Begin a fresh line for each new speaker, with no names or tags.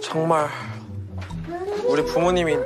정말 우리 부모님이